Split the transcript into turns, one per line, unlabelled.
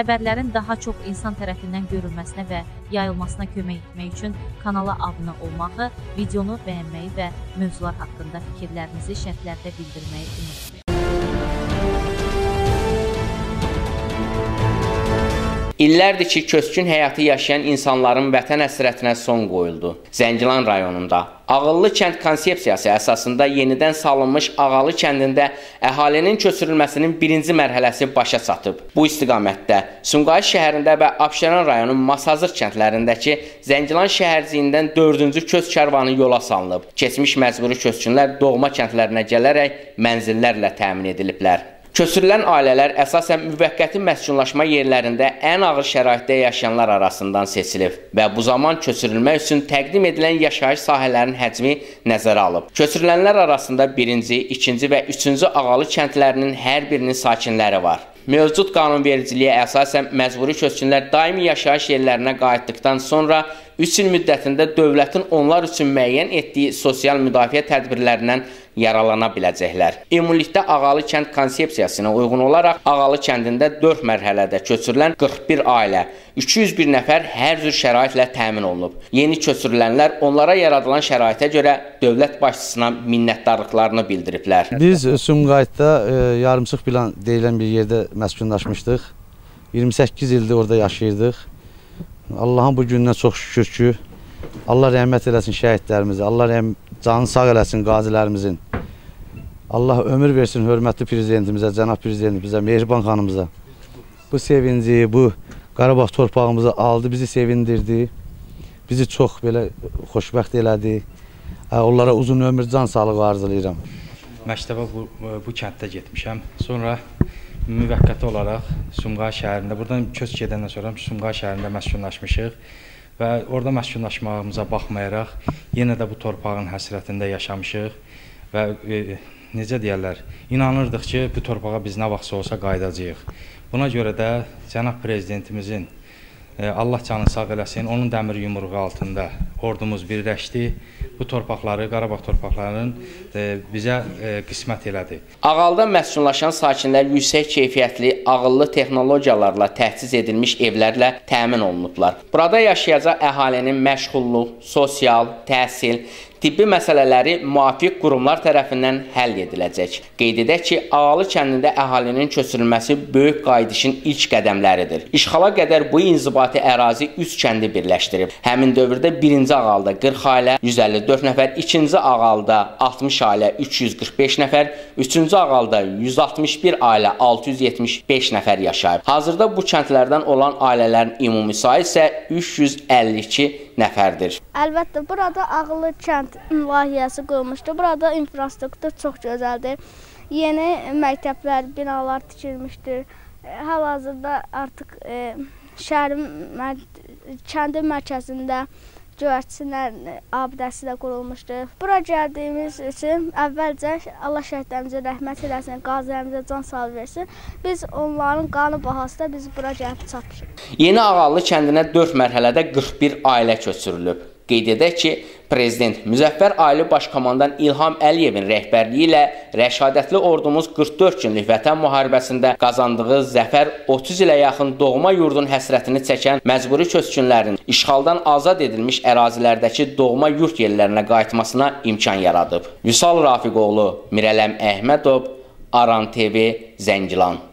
Xəbərlərin daha çox insan tərəfindən görülməsinə və yayılmasına kömək etmək üçün kanala abunə olmağı, videonu bəyənməyi və mövzular haqqında fikirlərinizi şərhlərdə bildirməyi unutmayın.
İllərdir ki, köçkün həyatı yaşayan insanların vətən həsrətinə son qoyuldu. Zəngilan rayonunda Ağıllı kənd konsepsiyası əsasında yenidən salınmış Ağalı kəndində əhalinin köçürülməsinin birinci mərhələsi başa çatıb. Bu istiqamətdə Sumqayıt şəhərində və Abşeron rayonu Masazır kəndlərindəki Zəngilan şəhərciyindən 4-cü köç kərvanı yola salınıb. Keçmiş məcburi köçkünlər doğma kəndlərinə gələrək mənzillərlə təmin ediliblər. Köçürülən ailələr əsasən müvəqqəti məskunlaşma yerlərində ən ağır şəraitdə yaşayanlar arasından seçilib və bu zaman köçürülmək üçün təqdim edilən yaşayış sahələrinin həcmi nəzərə alıb. Köçürülənlər arasında birinci, ikinci və üçüncü ağalı kəndlərinin hər birinin sakinləri var. Mövcud qanunvericiliyə əsasən məcburi köçkünlər daimi yaşayış yerlərinə qayıtdıqdan sonra 3 il müddətində dövlətin onlar üçün müəyyən etdiyi sosial müdafiə tədbirlərindən yaralana biləcəklər. Ümumilikdə Ağalı kənd konsepsiyasına uyğun olaraq Ağalı kəndində 4 mərhələdə köçürülən 41 ailə, 201 nəfər hər cür şəraitlə təmin olunub. Yeni köçürülənlər onlara yaradılan şəraitə görə dövlət başçısına minnətdarlıqlarını bildiriblər.
Biz Sumqayıtda e, yarımçıq plan deyilən bir yerdə məskunlaşmışdıq. 28 ildir orada yaşayırdıq. Allahın bu gününə çox şükür ki, Allah rəhmət eləsin şəhidlərimizə, Allah canını sağ eləsin qazilərimizin. Allah ömür versin hörmətli prezidentimizə, cənab prezidentimizə, Mehriban xanımıza. Bu sevinci, bu Qarabağ torpağımızı aldı, bizi sevindirdi. Bizi çox belə xoşbəxt elədi. Onlara uzun ömür, can sağlığı arzulayıram.
Məktəbə bu, bu kənddə getmişəm. Sonra müvəqqəti olaraq Sumqayıt şəhərində, buradan köç gedəndən sonra Sumqayıt şəhərində məskunlaşmışıq və orada məskunlaşmağımıza baxmayaraq yenə də bu torpağın həsrətində yaşamışıq və e, necə deyərlər, inanırdıq ki, bu torpağa biz nə vaxtsa olsa qayıdacağıq. Buna görə də cənab prezidentimizin e, Allah canı sağ eləsin, onun dəmir yumruğu altında ordumuz birləşdi bu torpaqları, Qarabağ torpaqlarının e, bizə e, qismət elədi.
Ağalda məskunlaşan sakinlər yüksək keyfiyyətli, ağıllı texnologiyalarla təchiz edilmiş evlərlə təmin olunublar. Burada yaşayacaq əhalinin məşğulluq, sosial, təhsil, tibbi məsələləri müvafiq qurumlar tərəfindən həll ediləcək. Qeyd edək ki, Ağalı kəndində əhalinin köçürülməsi böyük qaydışın ilk qədəmləridir. İşğala qədər bu inzibati ərazi 3 kəndi birləşdirib. Həmin dövrdə 1-ci Ağalda 40 ailə 154 nəfər, 2-ci Ağalda 60 ailə 345 nəfər, 3-cü Ağalda 161 ailə 675 nəfər yaşayıb. Hazırda bu kəndlərdən olan ailələrin ümumi sayı isə 352 nəfərdir.
Əlbəttə, burada ağıllı kənd layihəsi qurulmuşdur. Burada infrastruktur çox gözəldir. Yeni məktəblər, binalar tikilmişdir. Hal-hazırda artıq e, şəhərin kəndin mərkəzində göyərçinlər abidəsi də qurulmuşdur. Bura gəldiyimiz üçün əvvəlcə Allah şəhidlərimizə rəhmət eləsin, qazilərimizə can sağlığı versin. Biz onların qanı bahasında biz bura gəlib çatmışıq.
Yeni Ağallı kəndinə 4 mərhələdə 41 ailə köçürülüb. Qeyd edək ki, Prezident Müzəffər Ali Başkomandan İlham Əliyevin rəhbərliyi ilə rəşadətli ordumuz 44 günlük vətən müharibəsində qazandığı zəfər 30 ilə yaxın doğma yurdun həsrətini çəkən məcburi köçkünlərin işğaldan azad edilmiş ərazilərdəki doğma yurt yerlərinə qayıtmasına imkan yaradıb. Vüsal Rafiqoğlu, Mirələm Əhmədov, Aran TV, Zəngilan.